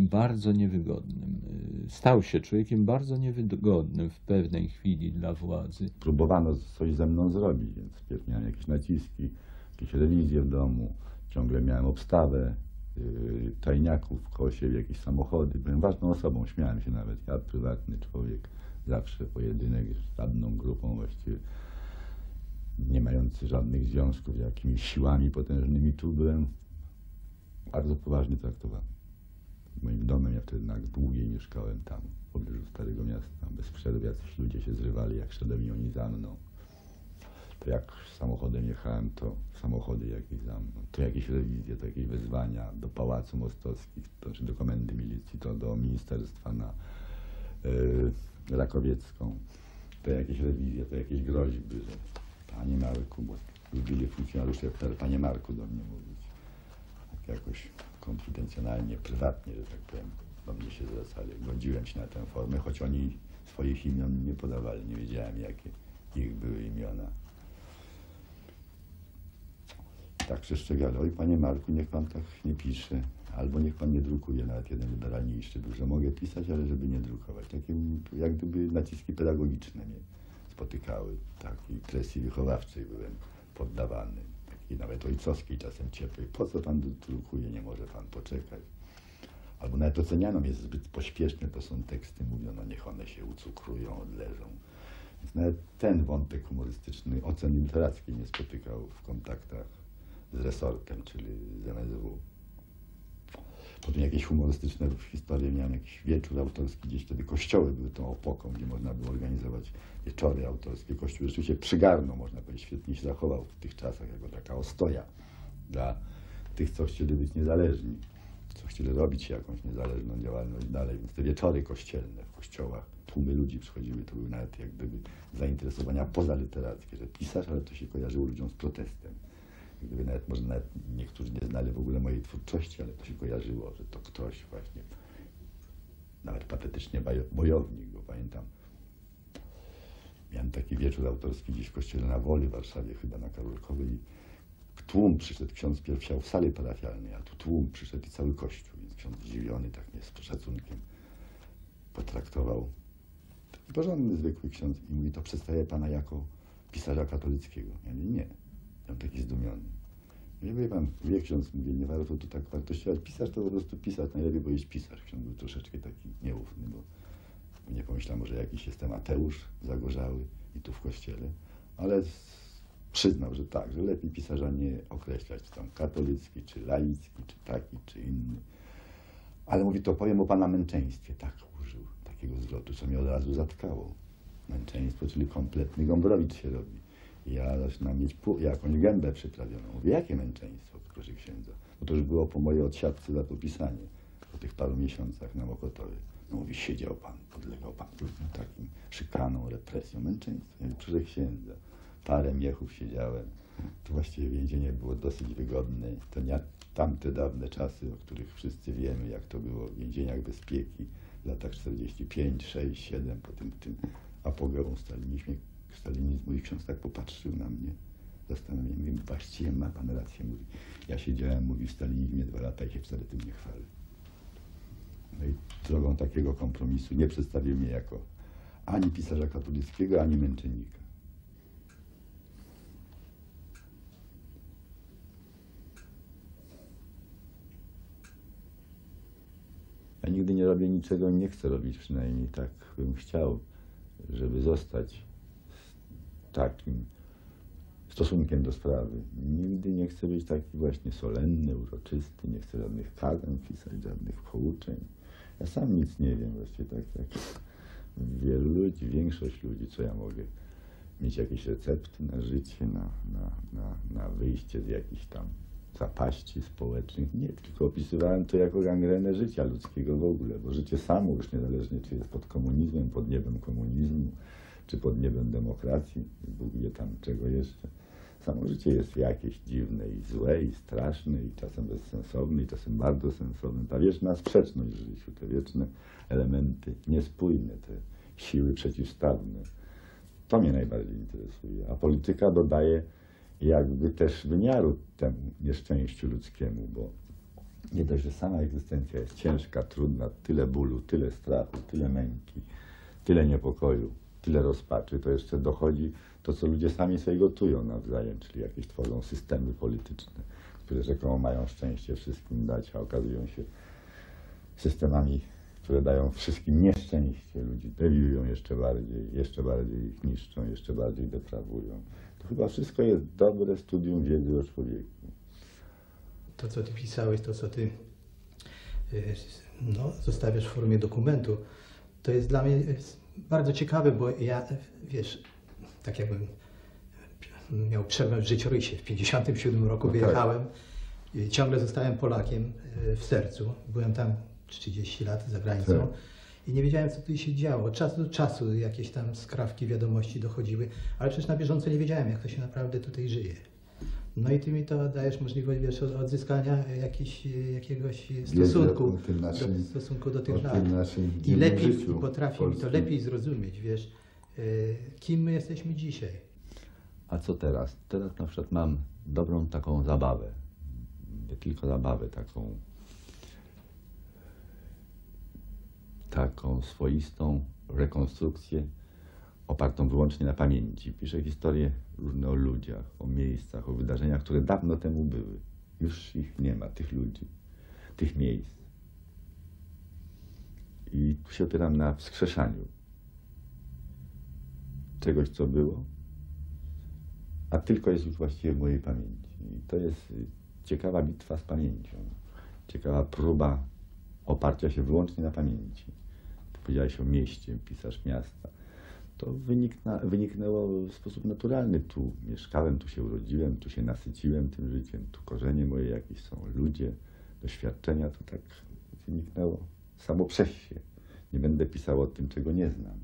Speaker 8: bardzo niewygodnym. Y, Stał się człowiekiem bardzo niewygodnym w pewnej chwili dla władzy.
Speaker 1: próbowano coś ze mną zrobić, więc wpierw miałem jakieś naciski, jakieś rewizje w domu, ciągle miałem obstawę yy, tajniaków koło siebie, jakieś samochody. Byłem ważną osobą, śmiałem się nawet. Ja, prywatny człowiek, zawsze pojedynek z żadną grupą właściwie, nie mający żadnych związków z jakimiś siłami potężnymi. Tu byłem bardzo poważnie traktowany. Moim domem, ja wtedy na Długiej mieszkałem tam, w pobliżu Starego Miasta. Bez przerwy jacyś ludzie się zrywali, jak szedłem i oni za mną. To jak samochodem jechałem, to samochody jakieś za mną, to jakieś rewizje, to jakieś wezwania do Pałacu Mostowskich, to znaczy do Komendy Milicji, to do Ministerstwa na yy, Rakowiecką, to jakieś rewizje, to jakieś groźby, że Panie Marku, bo byli funkcjonariusze, Panie Marku do mnie mówić, tak jakoś konfidencjonalnie, prywatnie, że tak powiem, do mnie się zwracali. Godziłem się na tę formę, choć oni swoich imion nie podawali, nie wiedziałem jakie ich były imiona tak przestrzegali, oj panie Marku, niech pan tak nie pisze, albo niech pan nie drukuje, nawet jeden liberalniejszy był, że mogę pisać, ale żeby nie drukować. Takie jak gdyby naciski pedagogiczne mnie spotykały, takiej presji wychowawczej byłem poddawany, takiej nawet ojcowskiej czasem ciepłej. Po co pan drukuje, nie może pan poczekać. Albo nawet oceniano mnie zbyt pośpieszne, to są teksty, mówiono, niech one się ucukrują, odleżą. Więc nawet ten wątek humorystyczny ocen literackiej nie spotykał w kontaktach z resortem, czyli z MSW. Potem jakieś humorystyczne historie, miałem jakiś wieczór autorski, gdzieś wtedy kościoły były tą opoką, gdzie można było organizować wieczory autorskie. Kościół rzeczywiście przygarnął, można powiedzieć, świetnie się zachował w tych czasach, jako taka ostoja dla tych, co chcieli być niezależni, co chcieli robić jakąś niezależną działalność dalej. Więc te wieczory kościelne w kościołach, tłumy ludzi przychodziły, to były nawet jak gdyby zainteresowania pozaliterackie, że pisarz, ale to się kojarzyło ludziom z protestem gdyby nawet, może nawet niektórzy nie znali w ogóle mojej twórczości, ale to się kojarzyło, że to ktoś właśnie, nawet patetycznie bojownik, bo pamiętam, miałem taki wieczór autorski gdzieś w kościele na Woli w Warszawie, chyba na Karolkowej i tłum przyszedł, ksiądz pierw w sali parafialnej, a tu tłum przyszedł i cały kościół, więc ksiądz zdziwiony, tak nie z szacunkiem potraktował. Taki porządny, zwykły ksiądz i mówi, to przedstawia pana jako pisarza katolickiego. Ja mówię, nie. Byłem taki zdumiony. Nie wie pan, wie ksiądz, mówię, nie warto tu tak wartościować. Pisarz to po prostu pisarz, najlepiej bo jest pisarz. Ksiądz był troszeczkę taki nieufny, bo nie pomyślałem, może jakiś jestem ateusz zagorzały i tu w kościele, ale przyznał, że tak, że lepiej pisarza nie określać, czy tam katolicki, czy laicki, czy taki, czy inny. Ale mówi, to powiem o pana męczeństwie. Tak użył takiego zwrotu, co mnie od razu zatkało. Męczeństwo, czyli kompletny gombrowicz się robi. Ja zaczynam mieć jakąś gębę przyprawioną. Mówię, jakie męczeństwo, proszę księdza? Bo to już było po mojej odsiadce za to pisanie, po tych paru miesiącach na Mokotowie. No mówi, siedział pan, podlegał pan takim szykaną, represją, męczeństwo. Ja proszę księdza, parę miechów siedziałem. To właściwie więzienie było dosyć wygodne. To nie tamte dawne czasy, o których wszyscy wiemy, jak to było w więzieniach bezpieki w latach 45, 6, 7, po tym, tym apogeum stalinizmie, stalinizmu i ksiądz tak popatrzył na mnie, zastanowiłem się, właściwie ma pan rację, mówi. Ja siedziałem, mówi, w stalinizmie dwa lata i się wcale tym nie chwalę. No i drogą takiego kompromisu nie przedstawił mnie jako ani pisarza katolickiego, ani męczennika. Ja nigdy nie robię niczego, nie chcę robić, przynajmniej tak bym chciał, żeby zostać takim stosunkiem do sprawy. Nigdy nie chcę być taki właśnie solenny, uroczysty, nie chcę żadnych kazań pisać, żadnych pouczeń. Ja sam nic nie wiem, właściwie tak jak wielu ludzi, większość ludzi, co ja mogę mieć jakieś recepty na życie, na, na, na, na wyjście z jakichś tam zapaści społecznych. Nie, tylko opisywałem to jako gangrenę życia ludzkiego w ogóle, bo życie samo już niezależnie czy jest pod komunizmem, pod niebem komunizmu, czy pod niebem demokracji, Bóg wie tam czego jeszcze. Samo życie jest jakieś dziwne i złe i straszne i czasem bezsensowne i czasem bardzo sensowne. Ta wieczna sprzeczność w życiu, te wieczne elementy niespójne, te siły przeciwstawne. To mnie najbardziej interesuje. A polityka dodaje jakby też wymiaru temu nieszczęściu ludzkiemu, bo nie dość, że sama egzystencja jest ciężka, trudna, tyle bólu, tyle strachu, tyle męki, tyle niepokoju, tyle rozpaczy, to jeszcze dochodzi to, co ludzie sami sobie gotują nawzajem, czyli jakieś tworzą systemy polityczne, które rzekomo mają szczęście wszystkim dać, a okazują się systemami, które dają wszystkim nieszczęście. Ludzi dewiują jeszcze bardziej, jeszcze bardziej ich niszczą, jeszcze bardziej deprawują. To chyba wszystko jest dobre studium wiedzy o człowieku.
Speaker 11: To, co ty pisałeś, to, co ty y, no, zostawiasz w formie dokumentu, to jest dla mnie bardzo ciekawe, bo ja, wiesz, tak jakbym miał przerwę w życiorysie. W 57 roku
Speaker 1: No tak.
Speaker 11: wyjechałem, i ciągle zostałem Polakiem y, w sercu. Byłem tam 30 lat za granicą.
Speaker 1: Tak.
Speaker 11: I nie wiedziałem, co tutaj się działo. Od czasu do czasu jakieś tam skrawki wiadomości dochodziły, ale przecież na bieżąco nie wiedziałem, jak to się naprawdę tutaj żyje. No i ty mi to dajesz możliwość, wiesz, od- odzyskania jakiś, jakiegoś stosunku,
Speaker 1: o tym naszym-
Speaker 11: do, stosunku do tych lat. I lepiej, potrafi mi to lepiej zrozumieć, wiesz, kim my jesteśmy dzisiaj.
Speaker 1: A co teraz? Teraz na przykład mam dobrą taką zabawę. Nie tylko zabawę, taką taką swoistą rekonstrukcję opartą wyłącznie na pamięci. Piszę historie różne o ludziach, o miejscach, o wydarzeniach, które dawno temu były. Już ich nie ma, tych ludzi, tych miejsc. I tu się opieram na wskrzeszaniu czegoś, co było, a tylko jest już właściwie w mojej pamięci. I to jest y, ciekawa bitwa z pamięcią, ciekawa próba oparcia się wyłącznie na pamięci. Powiedziałeś o mieście, pisarz miasta. To wyniknęło w sposób naturalny. Tu mieszkałem, tu się urodziłem, tu się nasyciłem tym życiem, tu korzenie moje jakieś są, ludzie, doświadczenia, to tak wyniknęło samo przez się. Nie będę pisał o tym, czego nie znam.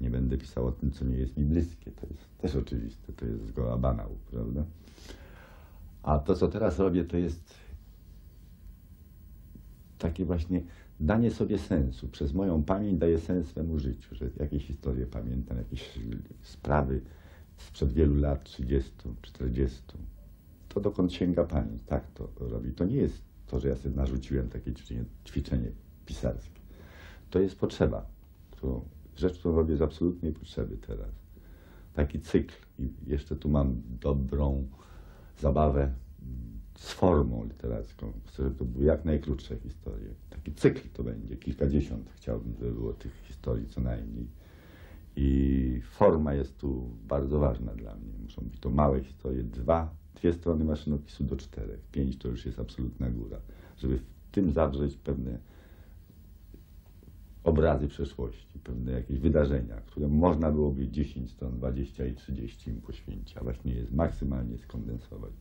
Speaker 1: Nie będę pisał o tym, co nie jest mi bliskie. To jest też oczywiste, to jest zgoła banał, prawda? A to, co teraz robię, to jest takie właśnie danie sobie sensu. Przez moją pamięć daję sens swemu życiu, że jakieś historie pamiętam, jakieś sprawy sprzed wielu lat, 30, 40. To dokąd sięga pamięć, tak to robi. To nie jest to, że ja sobie narzuciłem takie ćwiczenie, ćwiczenie pisarskie. To jest potrzeba, którą, rzecz, którą robię z absolutnej potrzeby teraz. Taki cykl. I jeszcze tu mam dobrą zabawę z formą literacką. Chcę, żeby to były jak najkrótsze historie. Taki cykl to będzie, kilkadziesiąt chciałbym, żeby było tych historii co najmniej. I forma jest tu bardzo ważna dla mnie. Muszą być to małe historie, dwa, dwie strony maszynopisu do czterech. Pięć to już jest absolutna góra. Żeby w tym zawrzeć pewne obrazy przeszłości, pewne jakieś wydarzenia, które można byłoby 10 stron, 20 i 30 im poświęcić, a właśnie je maksymalnie skondensować.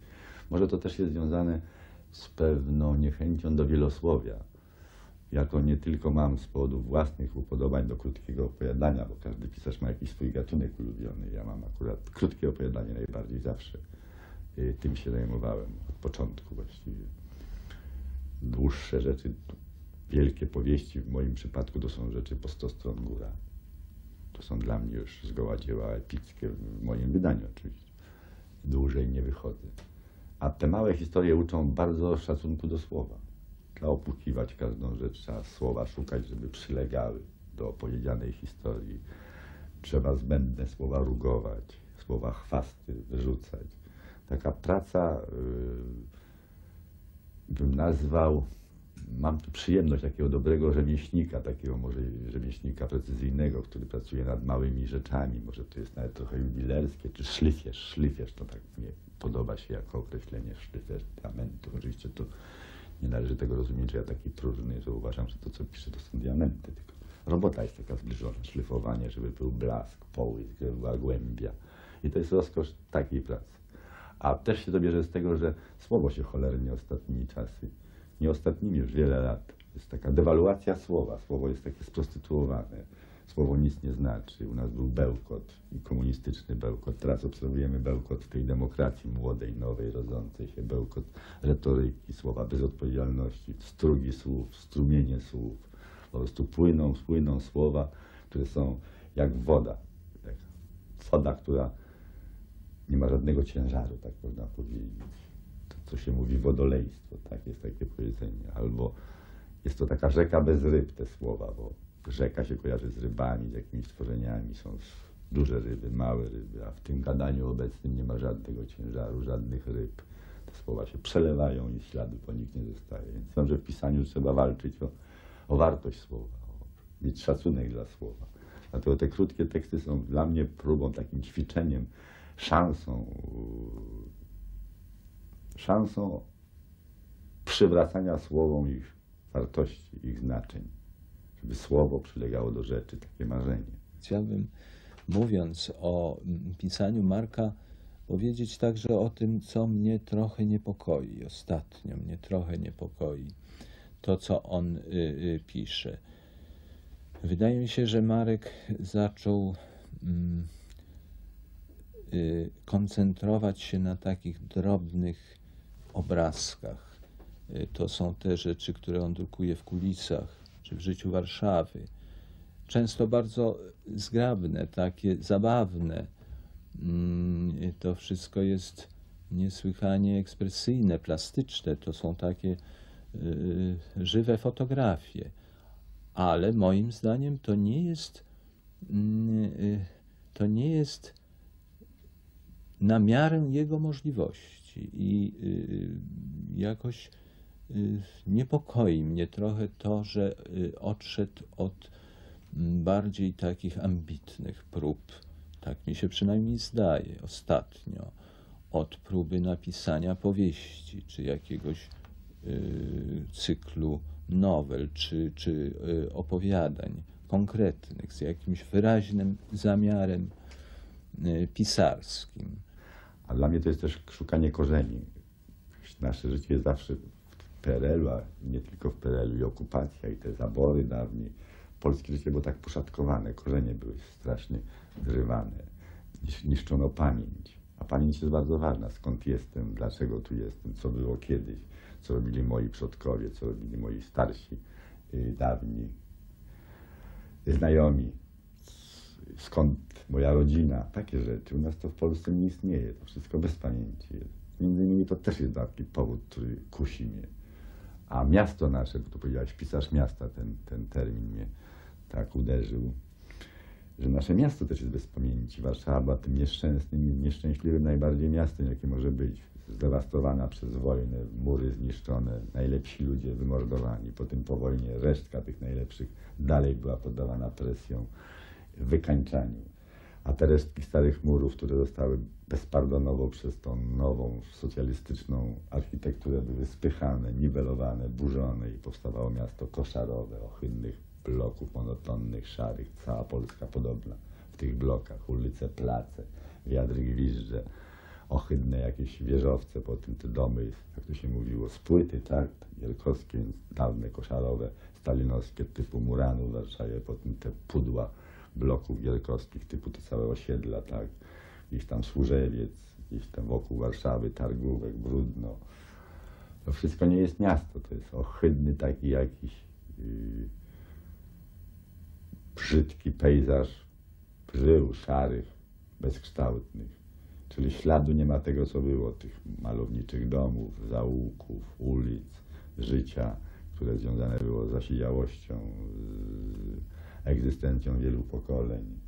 Speaker 1: Może to też jest związane z pewną niechęcią do wielosłowia. Ja to nie tylko mam z powodu własnych upodobań do krótkiego opowiadania, bo każdy pisarz ma jakiś swój gatunek ulubiony. Ja mam akurat krótkie opowiadanie najbardziej zawsze. Y, Tym się zajmowałem od początku właściwie. Dłuższe rzeczy, wielkie powieści w moim przypadku to są rzeczy po 100 stron góra. To są dla mnie już zgoła dzieła epickie w moim wydaniu oczywiście. Dłużej nie wychodzę. A te małe historie uczą bardzo szacunku do słowa. Trzeba opłukiwać każdą rzecz, trzeba słowa szukać, żeby przylegały do opowiedzianej historii. Trzeba zbędne słowa rugować, słowa chwasty wyrzucać. Taka praca, yy, bym nazwał, mam tu przyjemność takiego dobrego rzemieślnika, takiego może rzemieślnika precyzyjnego, który pracuje nad małymi rzeczami. Może to jest nawet trochę jubilerskie, czy szlifierz. Szlifierz to tak mnie podoba się jako określenie diamentu. Oczywiście to nie należy tego rozumieć, że ja taki próżny, że uważam, że to co piszę to są diamenty, tylko robota jest taka zbliżona, szlifowanie, żeby był blask, połysk, żeby była głębia. I to jest rozkosz takiej pracy. A też się to bierze z tego, że słowo się cholernie ostatnimi czasy, nie ostatnimi już wiele lat, jest taka dewaluacja słowa. Słowo jest takie sprostytuowane. Słowo nic nie znaczy. U nas był bełkot i komunistyczny bełkot. Teraz obserwujemy bełkot tej demokracji młodej, nowej, rodzącej się. Bełkot retoryki, słowa bez odpowiedzialności, strugi słów, strumienie słów. Po prostu płyną, płyną słowa, które są jak woda. Jak woda, która nie ma żadnego ciężaru, tak można powiedzieć. To, co się mówi wodolejstwo, tak jest takie powiedzenie. Albo jest to taka rzeka bez ryb, te słowa, bo rzeka się kojarzy z rybami, z jakimiś stworzeniami, są duże ryby, małe ryby, a w tym gadaniu obecnym nie ma żadnego ciężaru, żadnych ryb. Te słowa się przelewają i śladu po nich nie zostaje. Więc wiem, że w pisaniu trzeba walczyć o, o wartość słowa, o, mieć szacunek dla słowa. Dlatego te krótkie teksty są dla mnie próbą, takim ćwiczeniem, szansą, szansą przywracania słowom ich wartości, ich znaczeń żeby słowo przylegało do rzeczy, takie marzenie.
Speaker 8: Chciałbym, mówiąc o pisaniu Marka, powiedzieć także o tym, co mnie trochę niepokoi. Ostatnio mnie trochę niepokoi to, co on y, y, pisze. Wydaje mi się, że Marek zaczął mm, y, koncentrować się na takich drobnych obrazkach. Y, to są te rzeczy, które on drukuje w kulisach czy w życiu Warszawy. Często bardzo zgrabne, takie zabawne. Mm, To wszystko jest niesłychanie ekspresyjne, plastyczne. To są takie y, żywe fotografie. Ale moim zdaniem to nie jest mm, y, to nie jest na miarę jego możliwości i y, jakoś niepokoi mnie trochę to, że y, odszedł od mm, bardziej takich ambitnych prób, tak mi się przynajmniej zdaje ostatnio, od próby napisania powieści, czy jakiegoś y, cyklu nowel, czy, czy y, opowiadań konkretnych, z jakimś wyraźnym zamiarem y, pisarskim.
Speaker 1: A dla mnie to jest też szukanie korzeni. Nasze życie jest zawsze PRL-u, a nie tylko w PRL-u i okupacja i te zabory dawniej. Polskie życie było tak poszatkowane, korzenie były strasznie zrywane. Nisz- Niszczono pamięć. A pamięć jest bardzo ważna. Skąd jestem, dlaczego tu jestem, co było kiedyś, co robili moi przodkowie, co robili moi starsi, y, dawni znajomi, skąd moja rodzina, takie rzeczy. U nas to w Polsce nie istnieje, to wszystko bez pamięci jest. Między innymi to też jest taki powód, który kusi mnie. A miasto nasze, bo tu powiedziałeś, pisarz miasta, ten, ten termin mnie tak uderzył, że nasze miasto też jest bez pamięci. Warszawa tym nieszczęsnym nieszczęśliwym najbardziej miastem, jakie może być. Zdewastowana przez wojnę, mury zniszczone, najlepsi ludzie wymordowani. Potem po wojnie resztka tych najlepszych dalej była poddawana presją, wykańczaniu. A te resztki starych murów, które zostały bezpardonowo przez tą nową socjalistyczną architekturę były spychane, niwelowane, burzone i powstawało miasto koszarowe, ohydnych bloków monotonnych, szarych, cała Polska podobna. W tych blokach, ulice, place, wiatry gwizdże, ohydne jakieś wieżowce, potem te domy, jak to się mówiło, z płyty, tak, wielkowskie, dawne, koszarowe, stalinowskie typu Muranu w Warszawie, potem te pudła bloków wielkowskich typu te całe osiedla, tak, gdzieś tam Służewiec, gdzieś tam wokół Warszawy, Targówek, Brudno. To wszystko nie jest miasto, to jest ohydny taki jakiś yy, brzydki pejzaż żył, szarych, bezkształtnych. Czyli śladu nie ma tego, co było, tych malowniczych domów, zaułków, ulic, życia, które związane było z zasiedziałością, z egzystencją wielu pokoleń.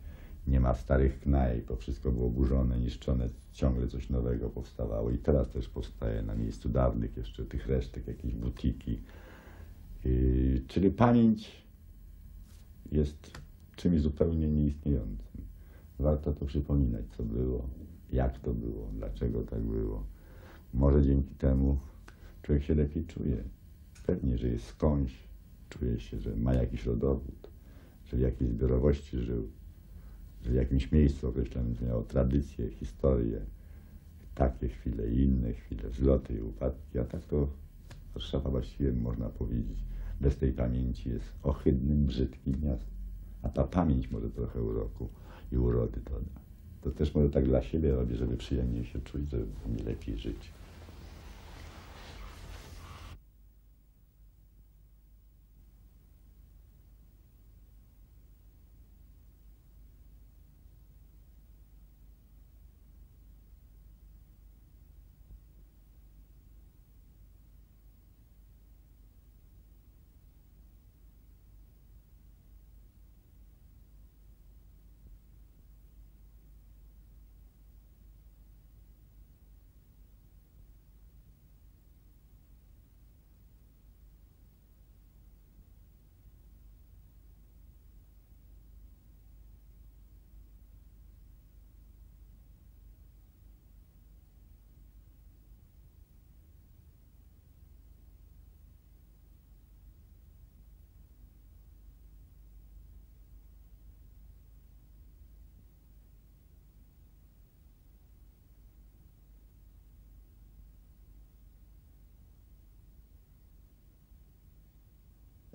Speaker 1: Nie ma starych knajp, bo wszystko było burzone, niszczone, ciągle coś nowego powstawało i teraz też powstaje na miejscu dawnych jeszcze tych resztek, jakieś butiki. Yy, czyli pamięć jest czymś zupełnie nieistniejącym. Warto to przypominać, co było, jak to było, dlaczego tak było. Może dzięki temu człowiek się lepiej czuje. Pewnie, że jest skądś, czuje się, że ma jakiś rodowód, że w jakiejś zbiorowości żył, że w jakimś miejscu określonym miało tradycję, historię, takie chwile i inne chwile, wzloty i upadki, a tak to Warszawa właściwie można powiedzieć, bez tej pamięci jest ohydnym, brzydkim miastem. A ta pamięć może trochę uroku i urody doda. To też może tak dla siebie robię, żeby przyjemniej się czuć, żeby mi lepiej żyć.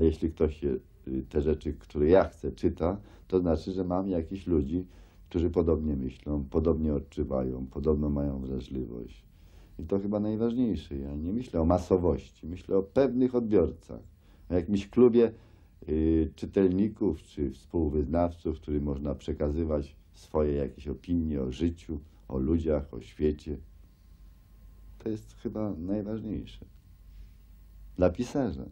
Speaker 1: A jeśli ktoś y, te rzeczy, które ja chcę, czyta, to znaczy, że mam jakichś ludzi, którzy podobnie myślą, podobnie odczuwają, podobno mają wrażliwość. I to chyba najważniejsze. Ja nie myślę o masowości, myślę o pewnych odbiorcach. O jakimś klubie y, czytelników czy współwyznawców, który można przekazywać swoje jakieś opinie o życiu, o ludziach, o świecie. To jest chyba najważniejsze. Dla pisarza.